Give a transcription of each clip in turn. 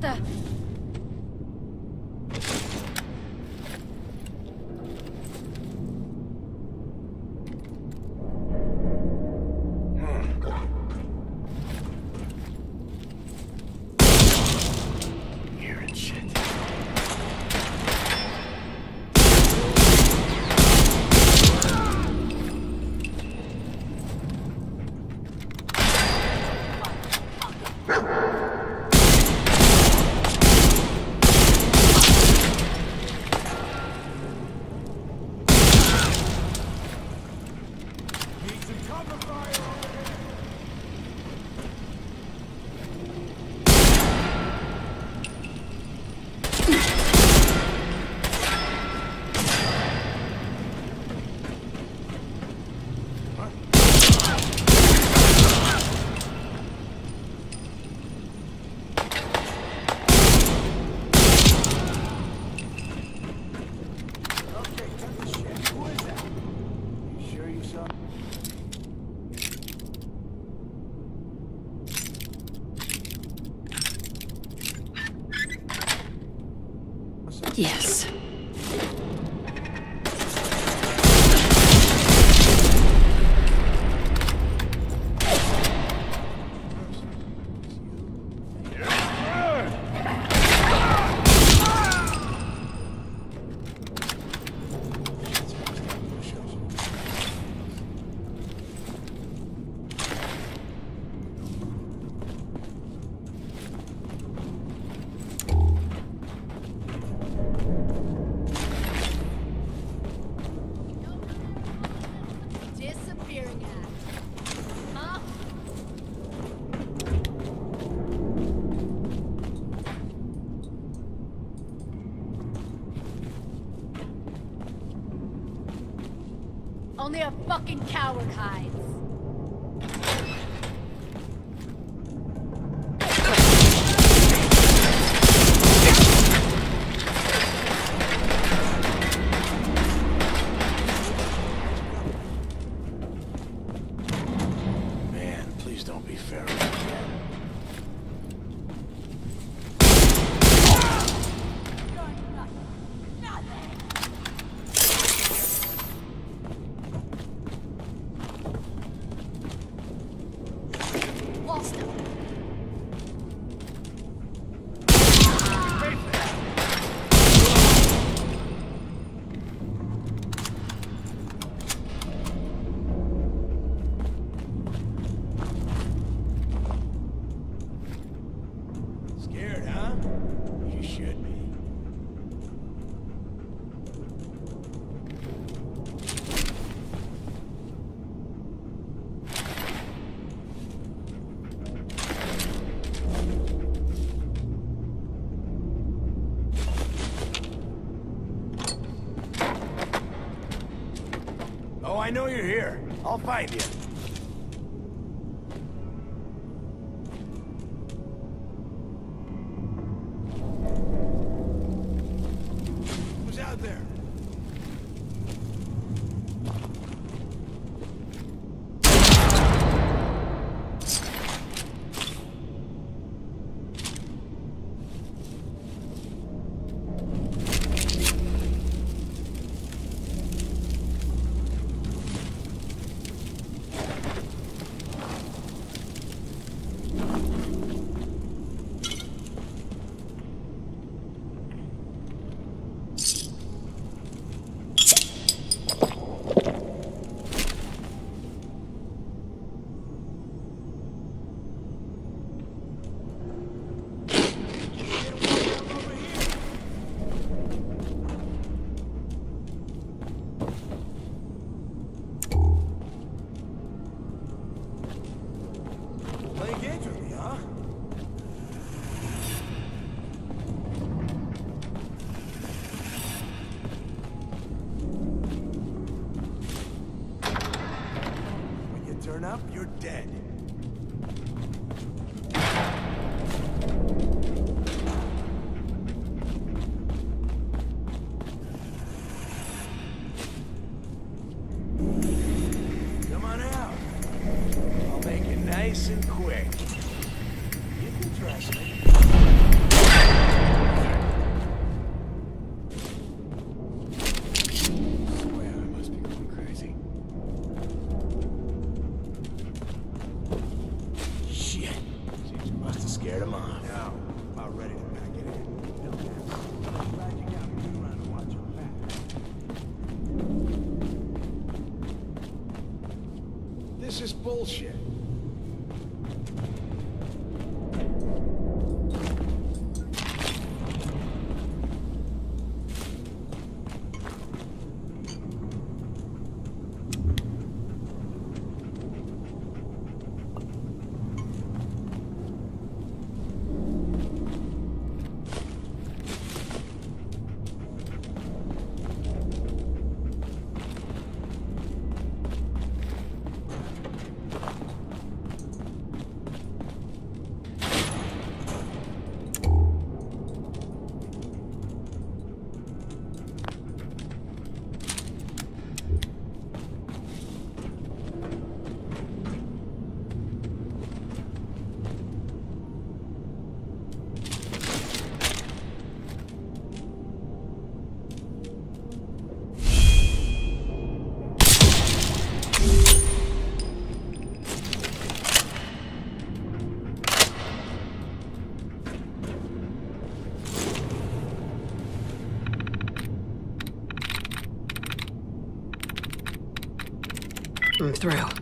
的。only a fucking coward. I know you're here. I'll find you. Through.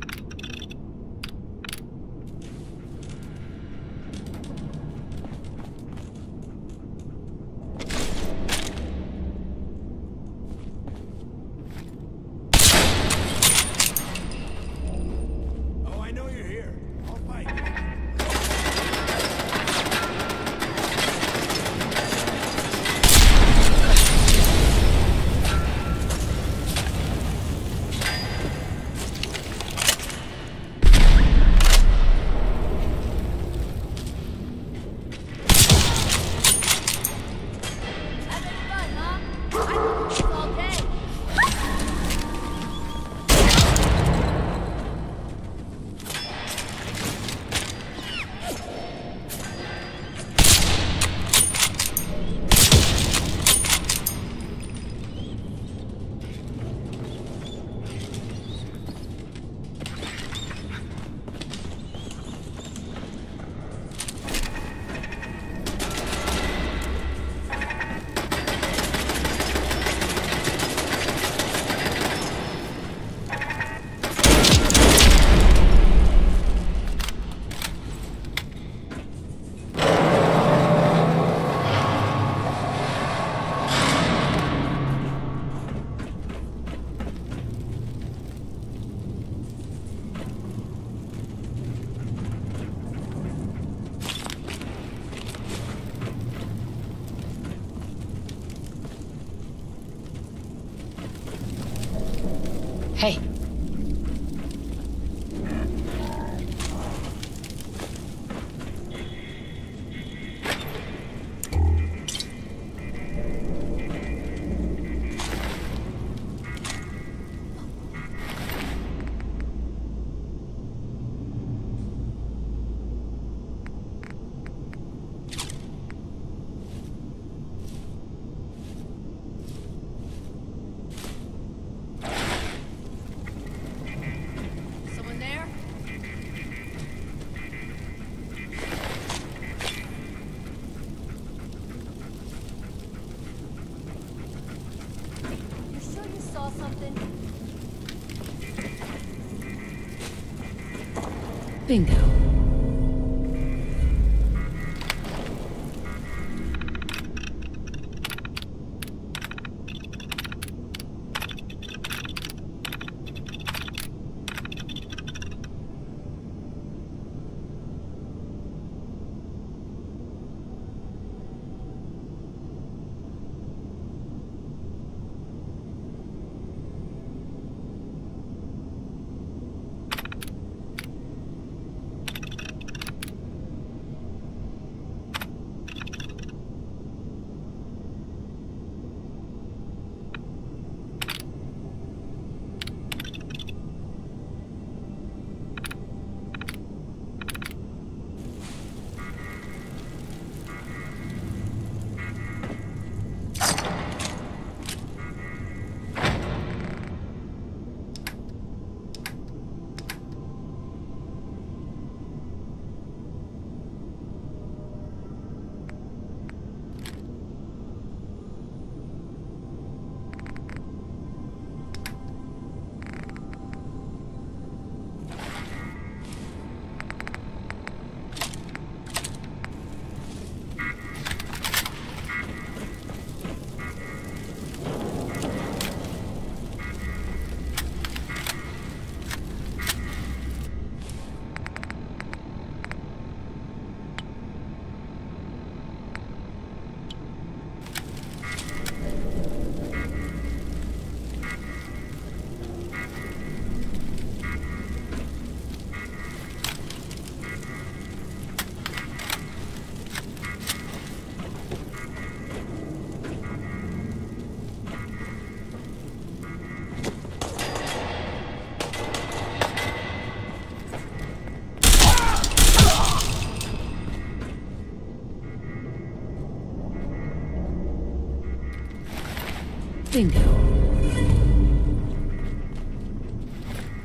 Bingo.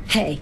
Hey.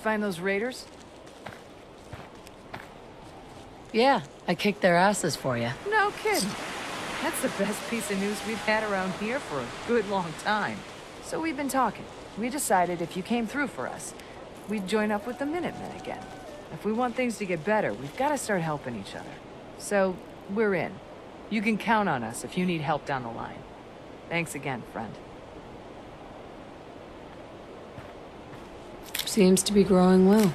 Find those raiders? Yeah, I kicked their asses for you. No kidding. That's the best piece of news we've had around here for a good long time. So we've been talking. We decided if you came through for us, we'd join up with the Minutemen again. If we want things to get better, we've got to start helping each other. So, we're in. You can count on us if you need help down the line. Thanks again, friend. Seems to be growing well.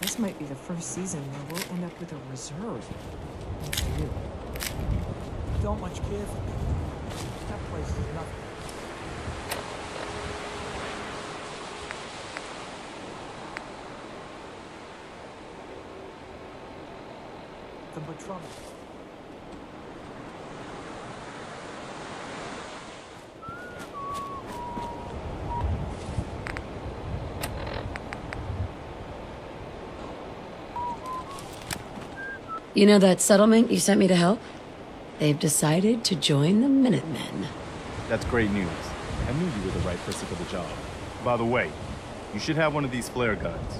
This might be the first season where we'll end up with a reserve. Don't much for. That place is nothing. Nothing but trouble. You know that settlement you sent me to help? They've decided to join the Minutemen. That's great news. I knew you were the right person for the job. By the way, you should have one of these flare guns.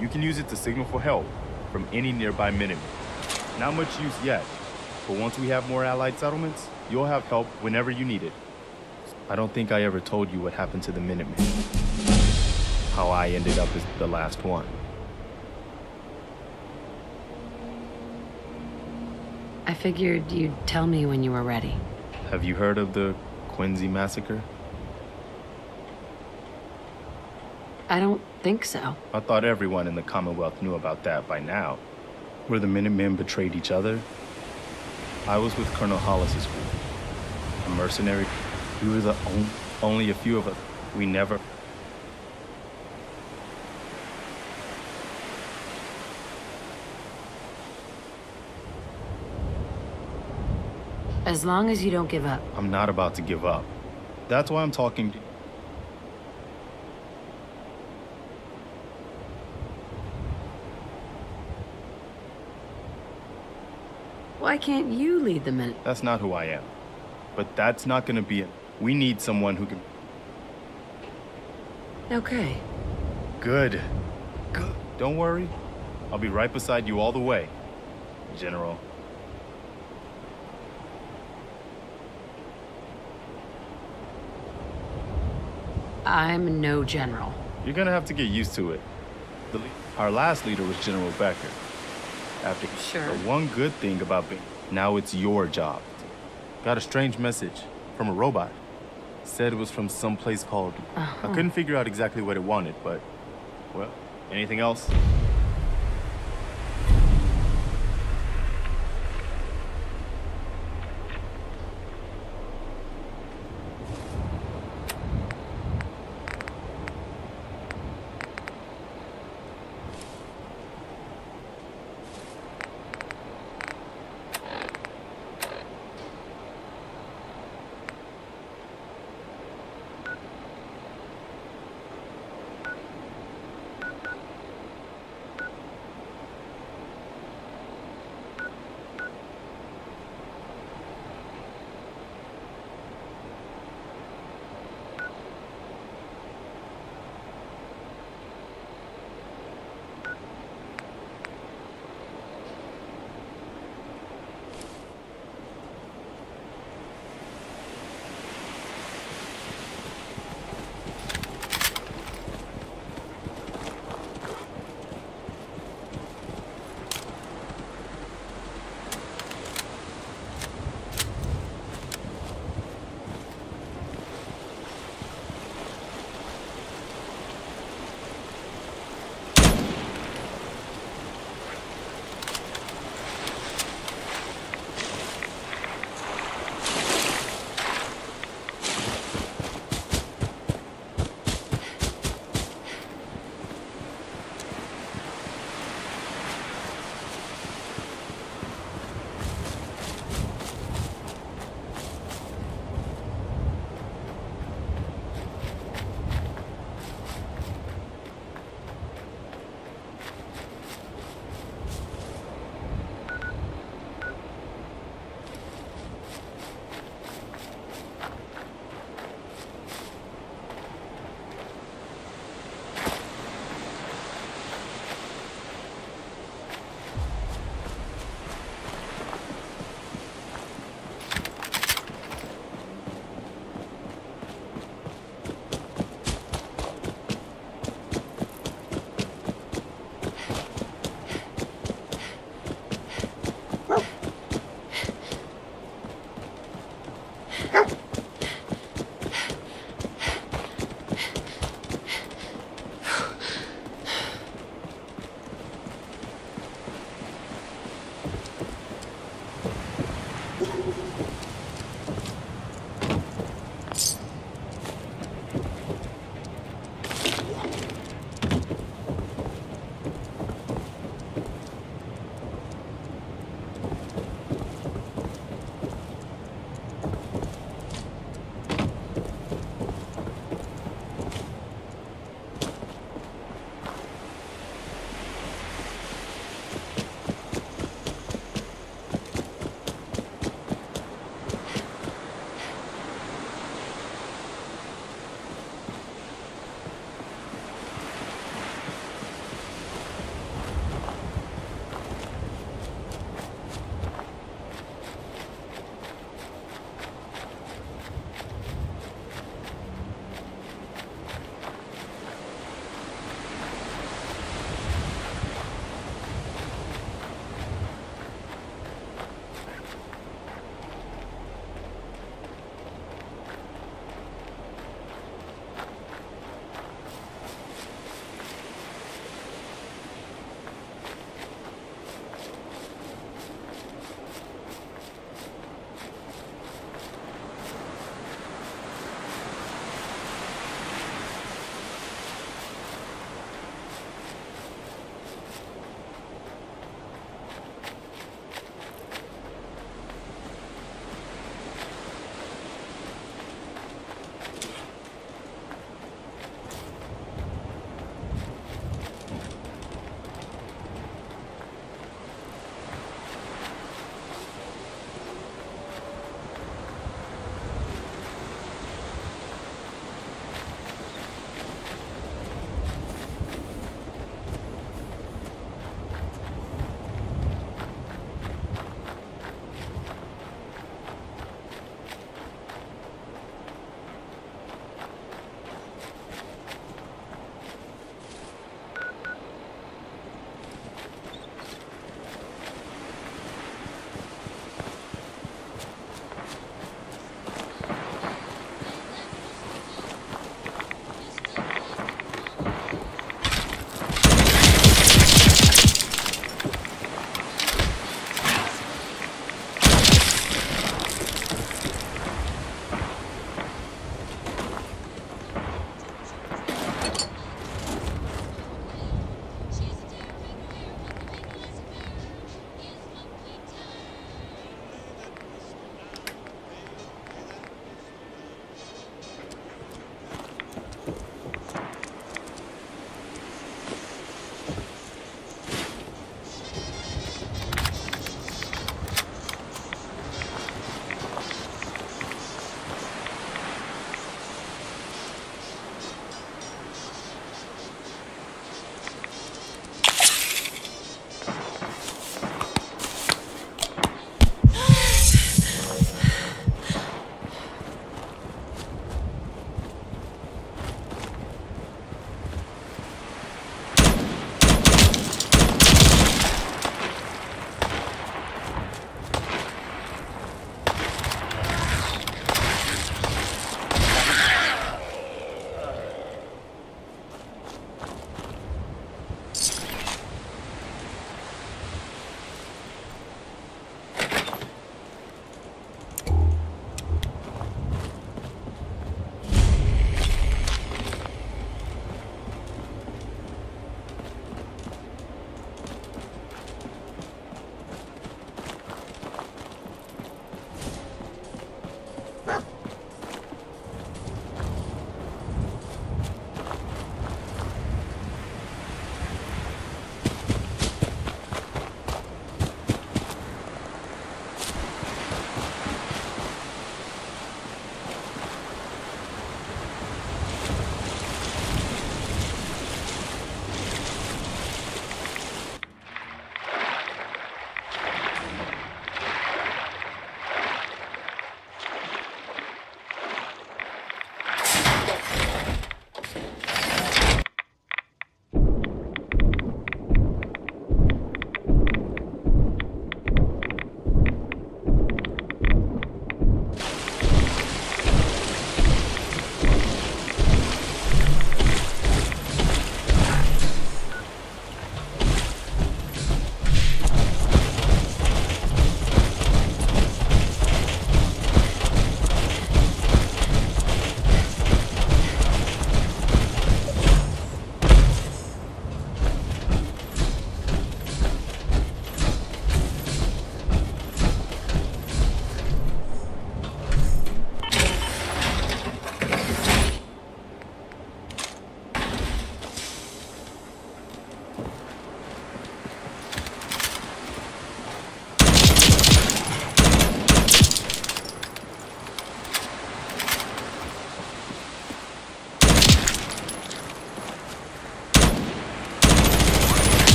You can use it to signal for help from any nearby Minutemen. Not much use yet, but once we have more allied settlements, you'll have help whenever you need it. I don't think I ever told you what happened to the Minutemen. How I ended up as the last one. I figured you'd tell me when you were ready. Have you heard of the Quincy massacre? I don't think so. I thought everyone in the Commonwealth knew about that by now. Where the Minutemen betrayed each other. I was with Colonel Hollis's group. A mercenary. We were the on- only a few of us. We never. As long as you don't give up. I'm not about to give up. That's why I'm talking to Why can't you lead the Minute? That's not who I am. But that's not gonna be it. We need someone who can. Okay. Good. Good. Don't worry. I'll be right beside you all the way, General. I'm no general. You're gonna have to get used to it. The, our last leader was General Becker. After Sure. the one good thing about being, now it's your job. Got a strange message from a robot. Said it was from some place called. I uh-huh. couldn't figure out exactly what it wanted, but well, anything else?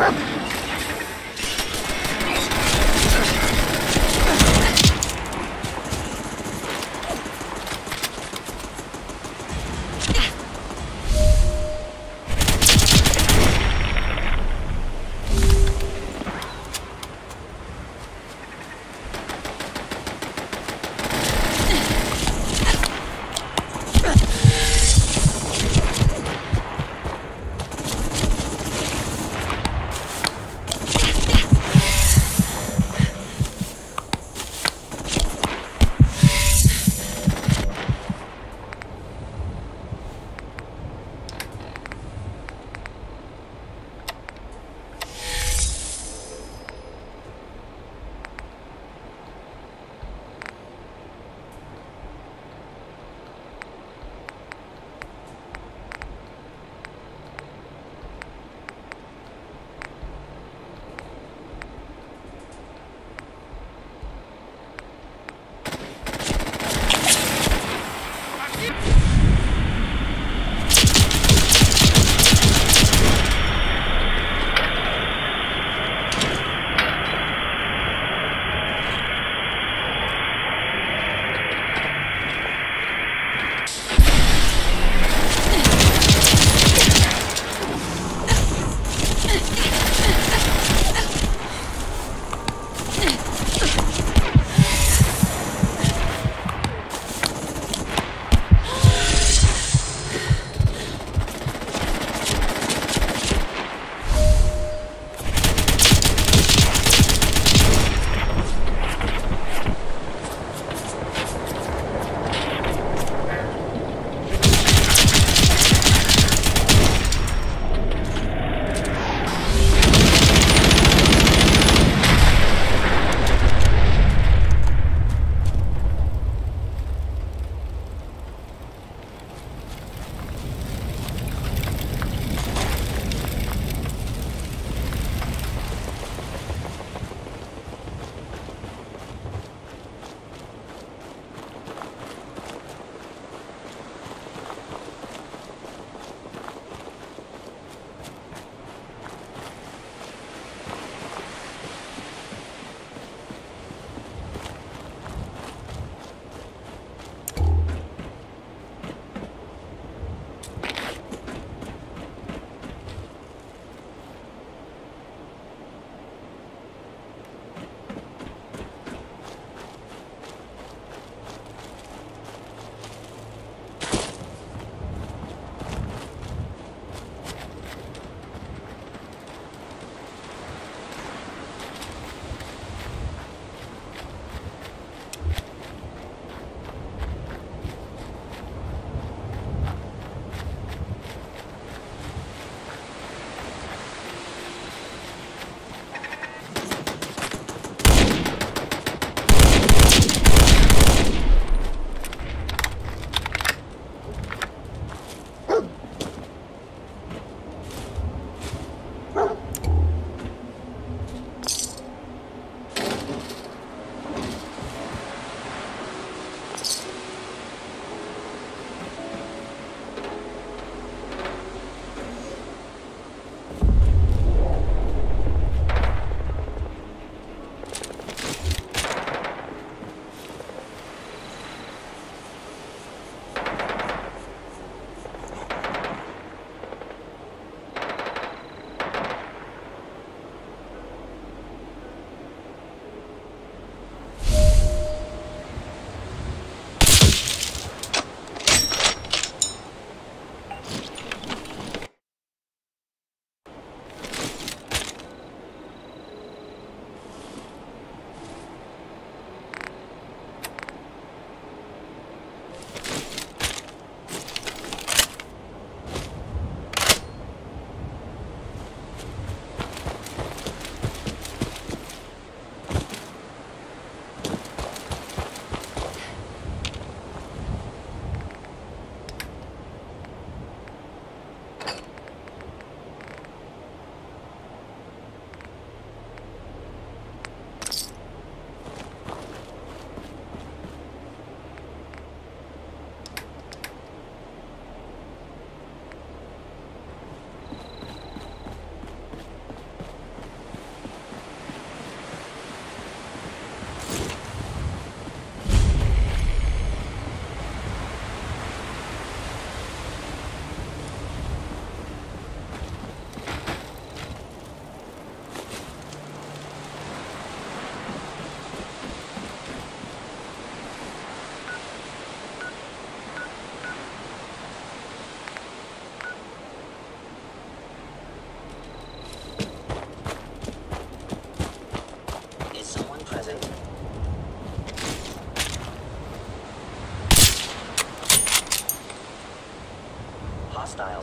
from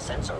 sensor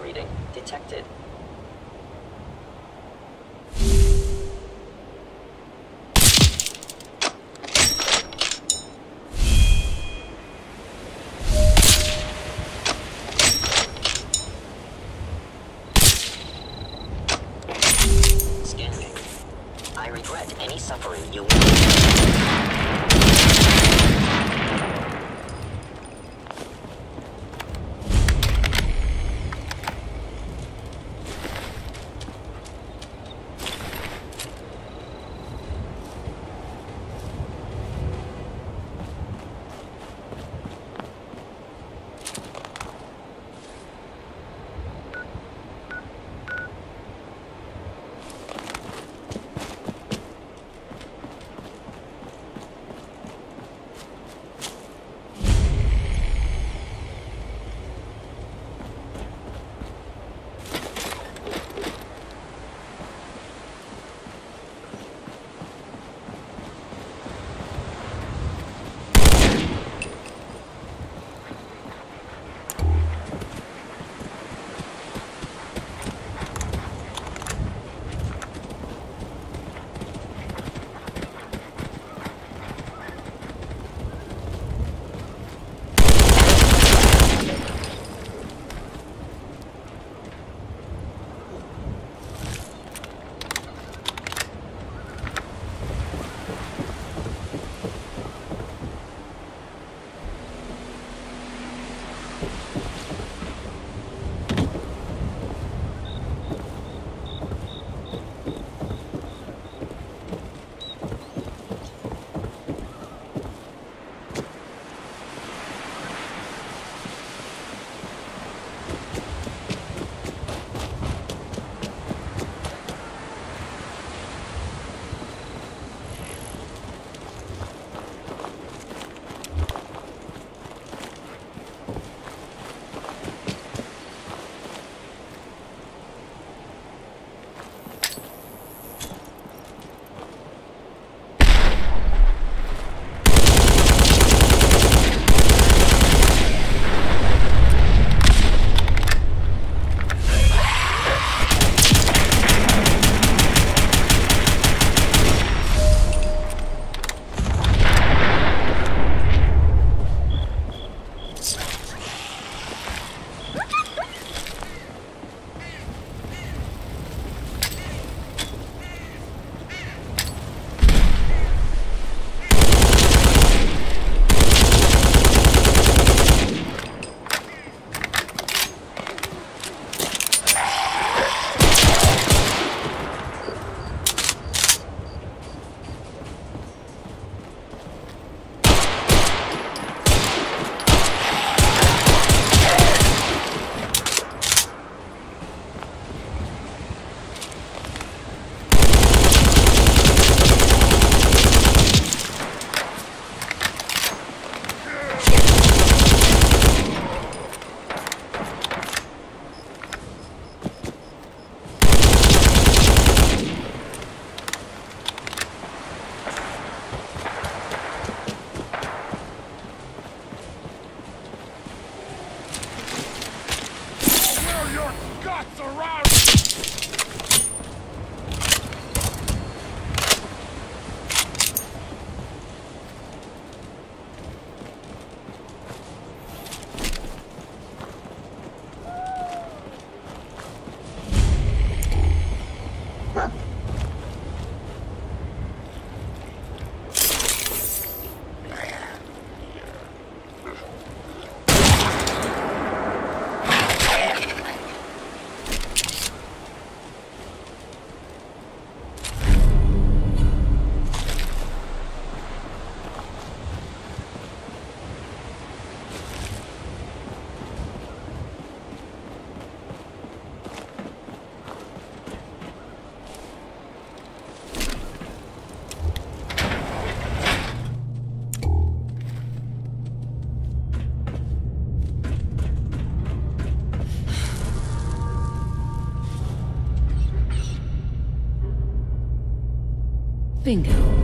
Bingo.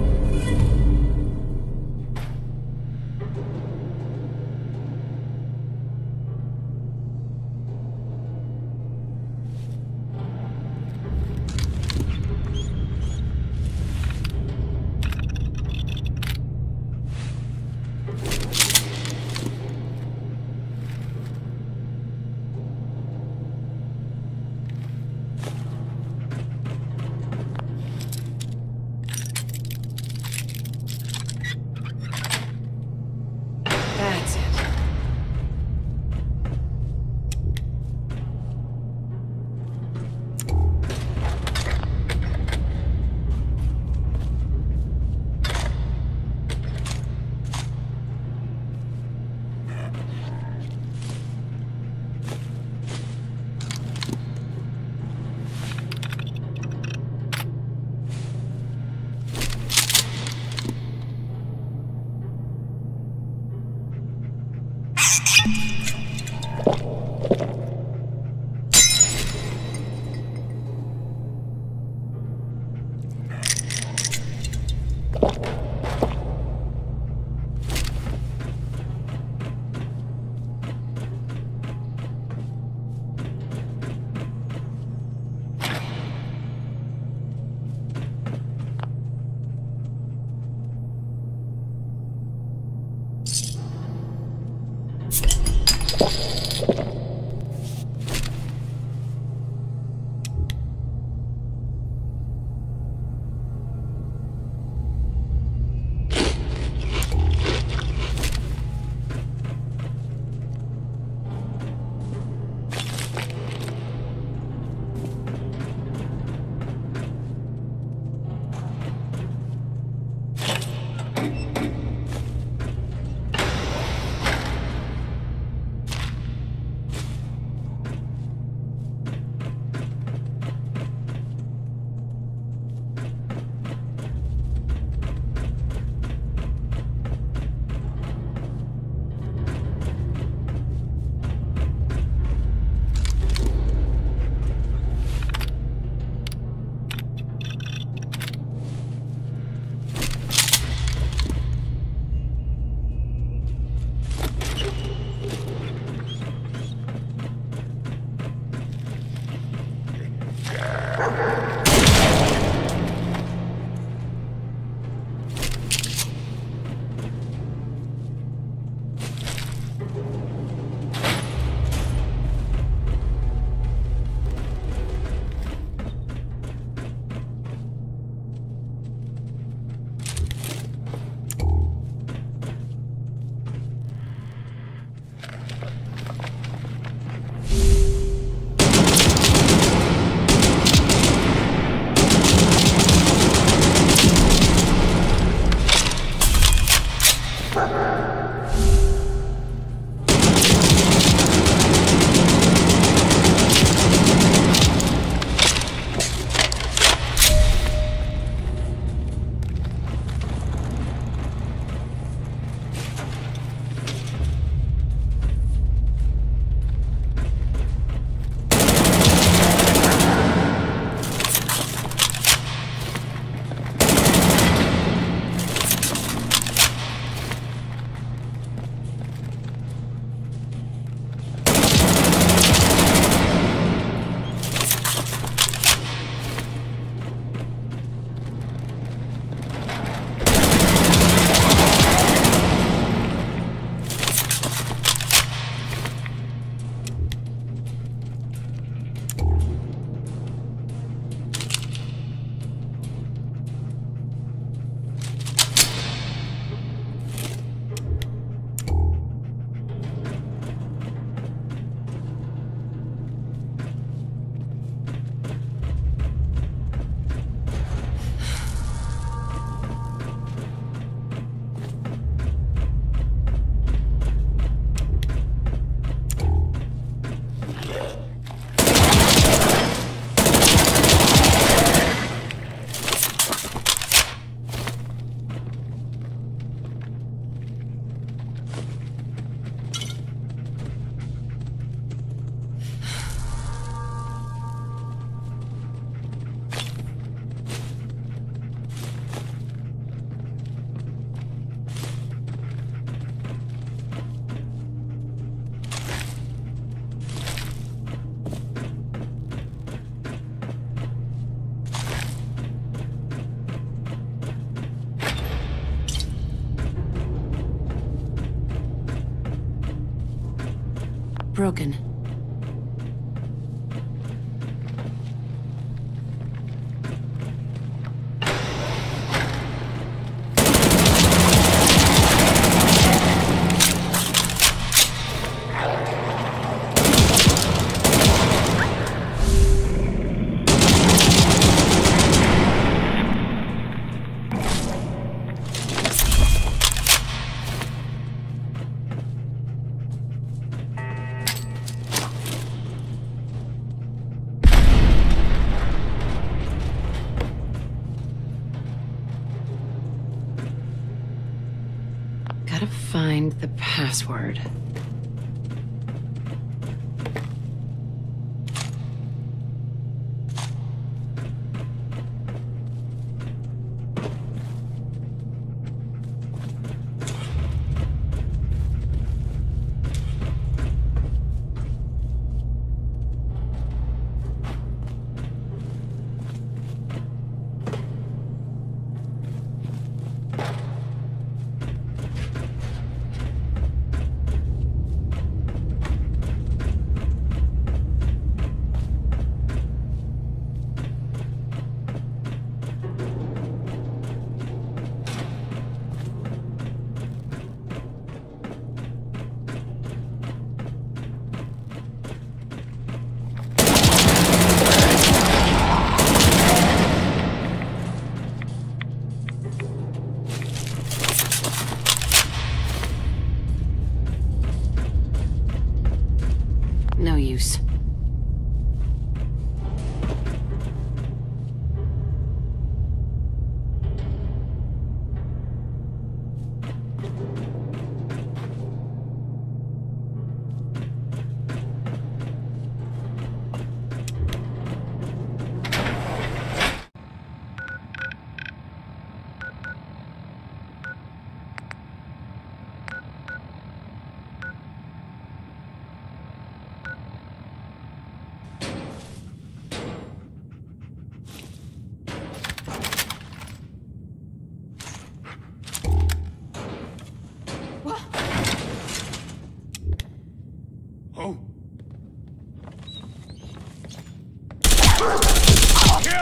Broken. Password.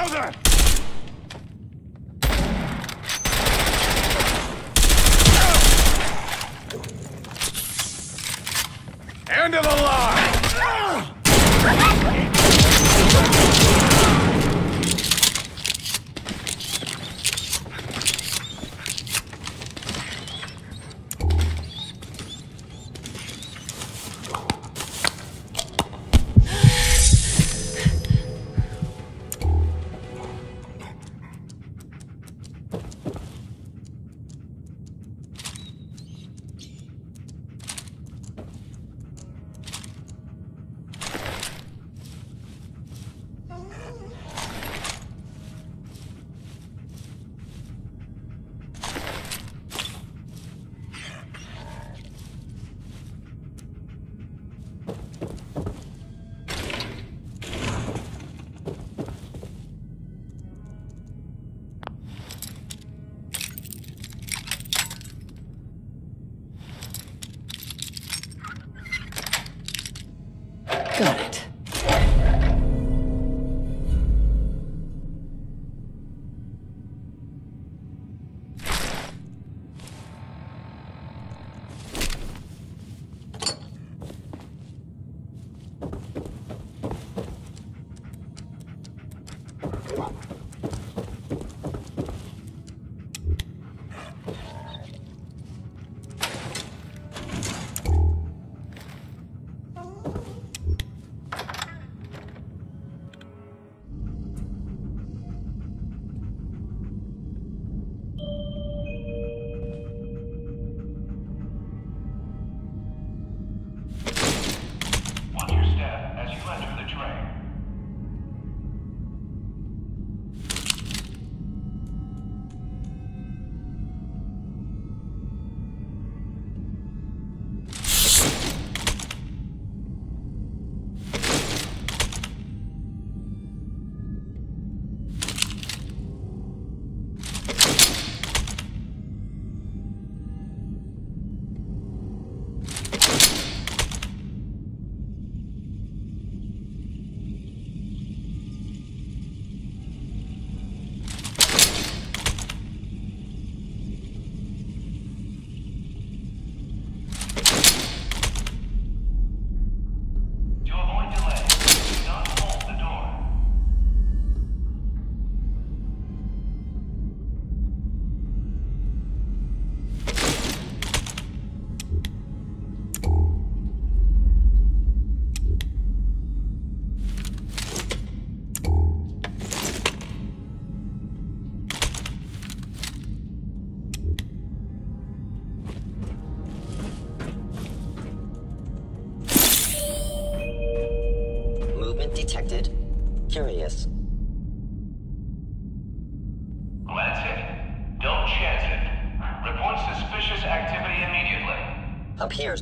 Kill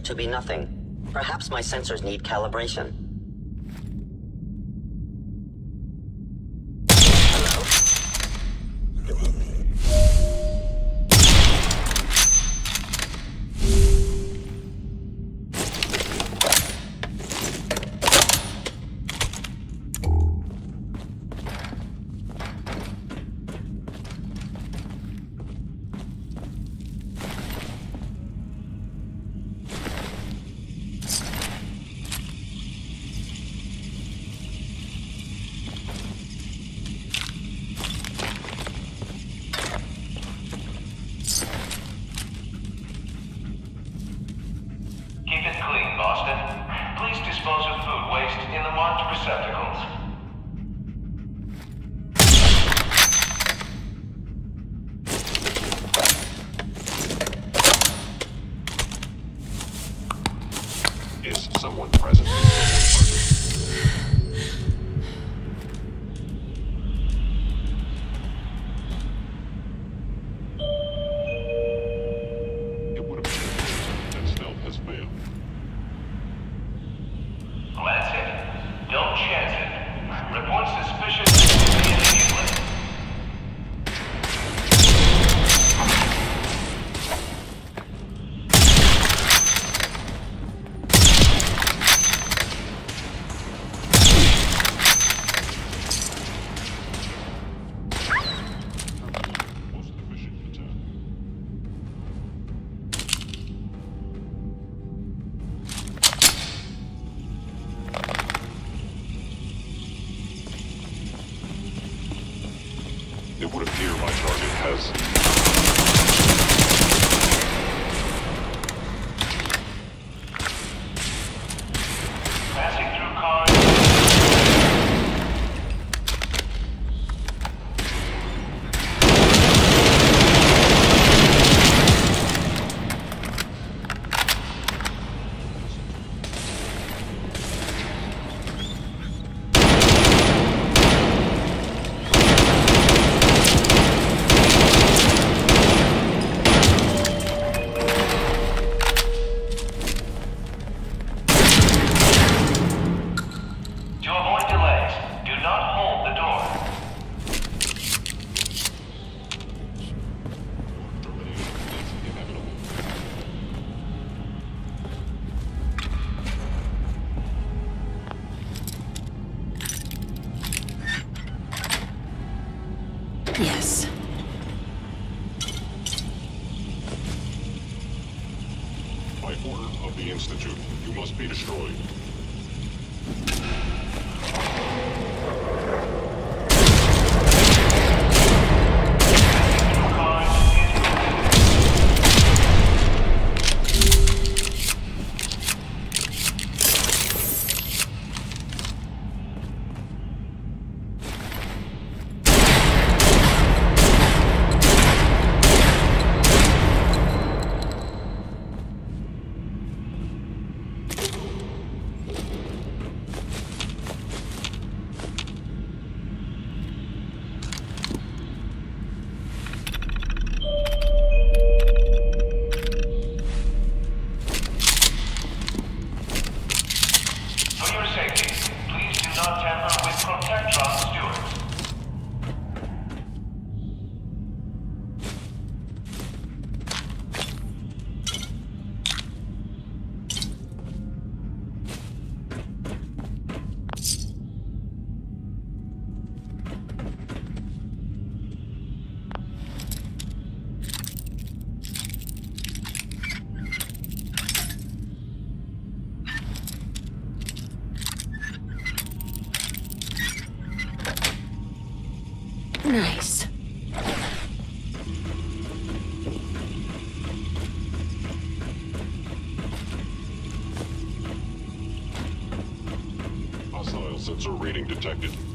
to be nothing. Perhaps my sensors need calibration. Detected.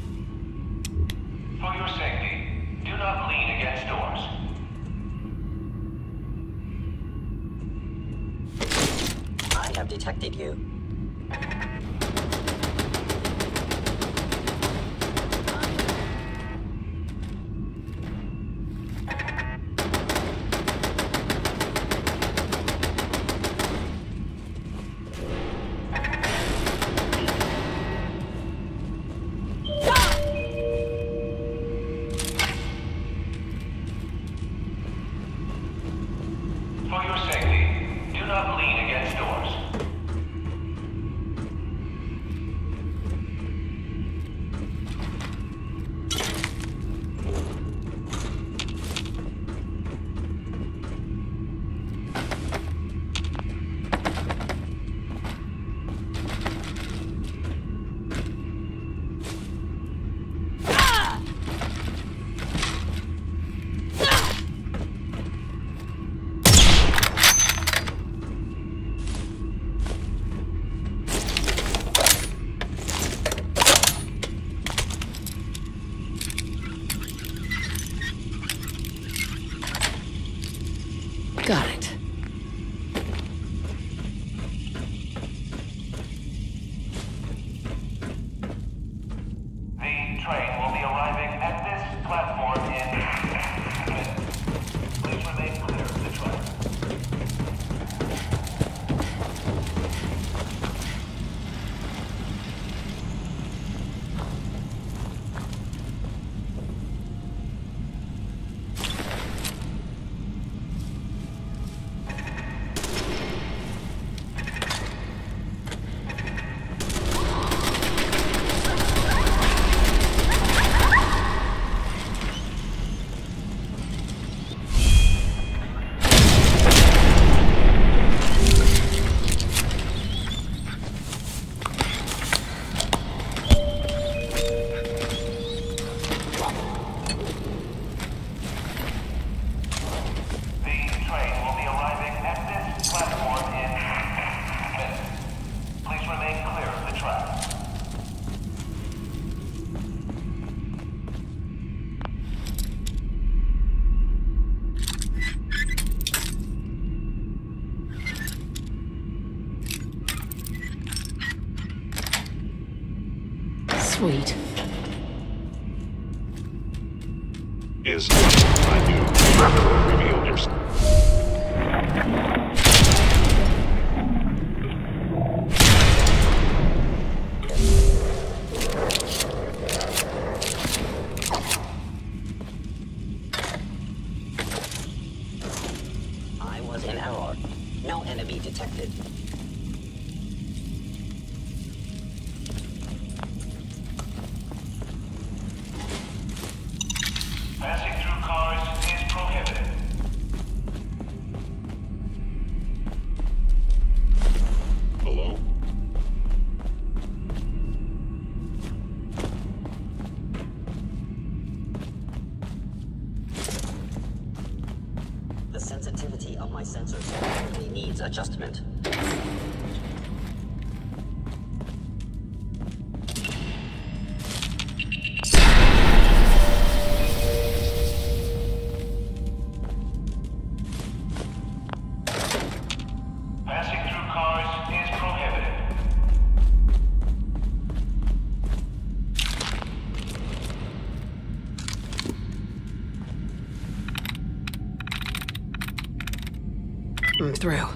Through.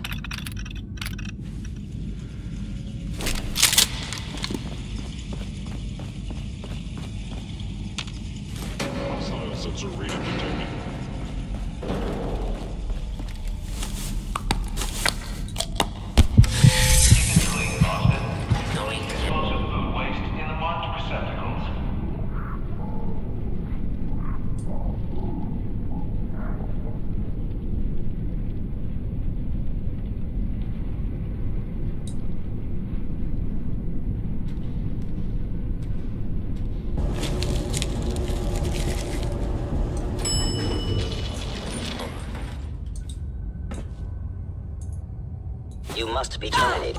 Must be terminated.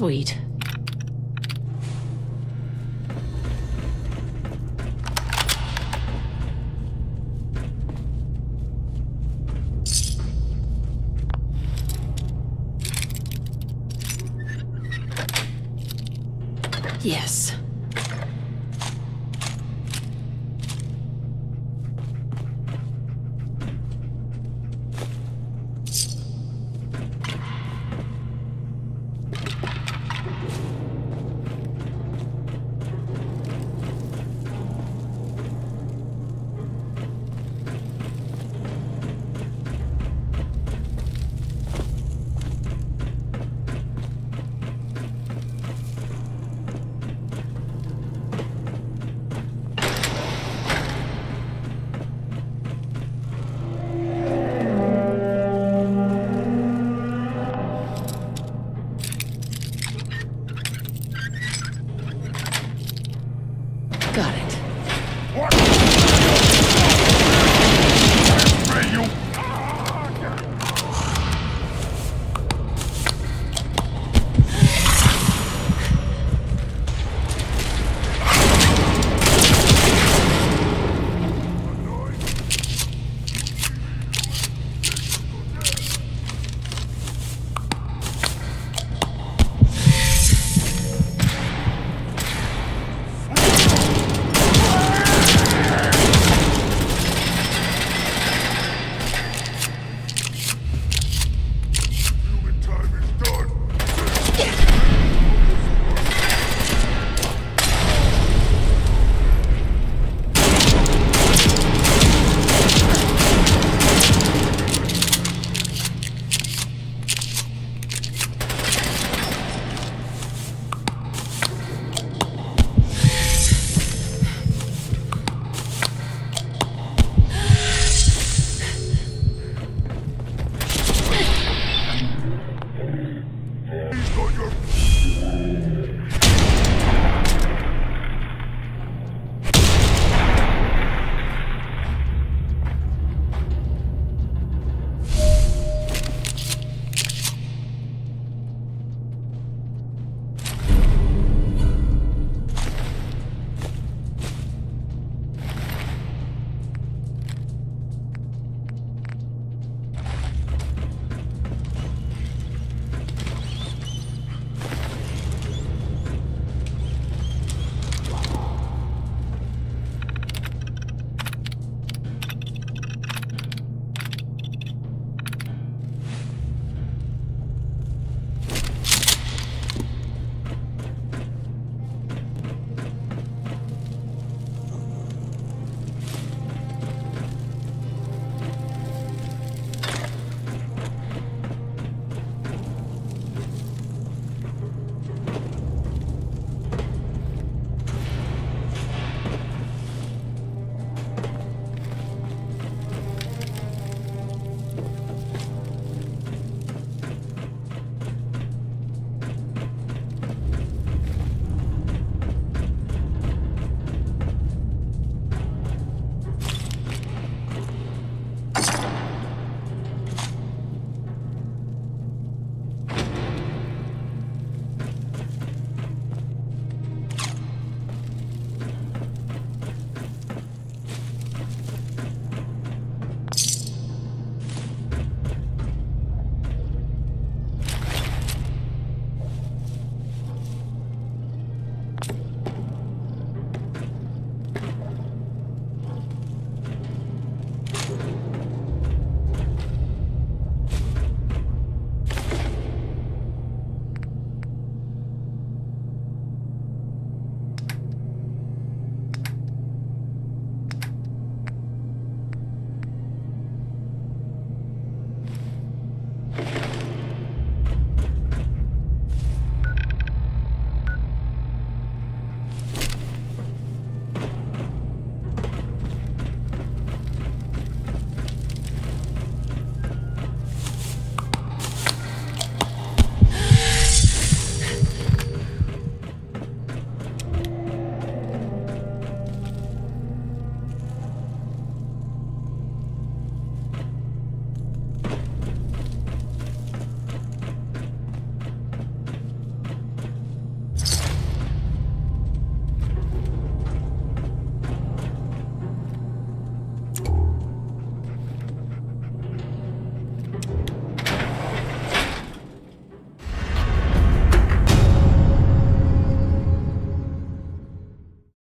Sweet.